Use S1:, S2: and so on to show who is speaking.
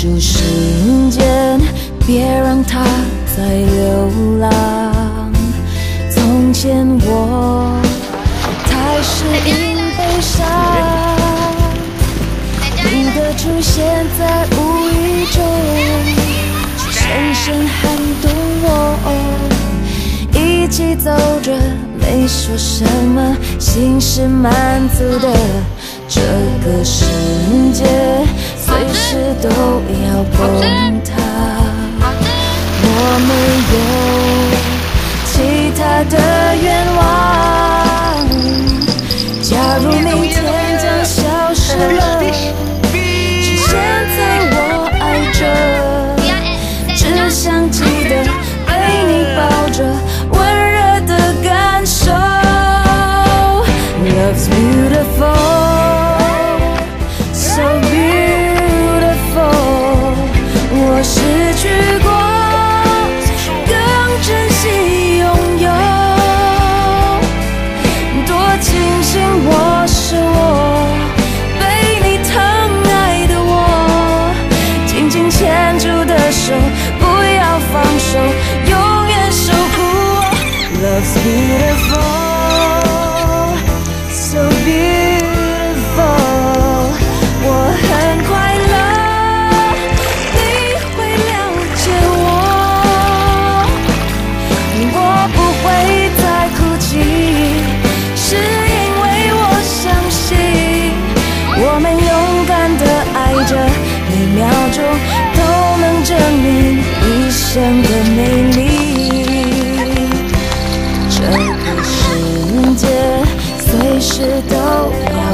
S1: 住时间，别让它再流浪。从前我太适应悲伤，你的出现在无意中，深深撼动我。一起走着，没说什么，心是满足的。这都要崩塌，我没有其他的愿望。假如明天将消失了，失去过，更珍惜拥有。多庆幸我是我，被你疼爱的我，紧紧牵住的手，不要放手，永远守护我。Love's beautiful 这个世界随时都要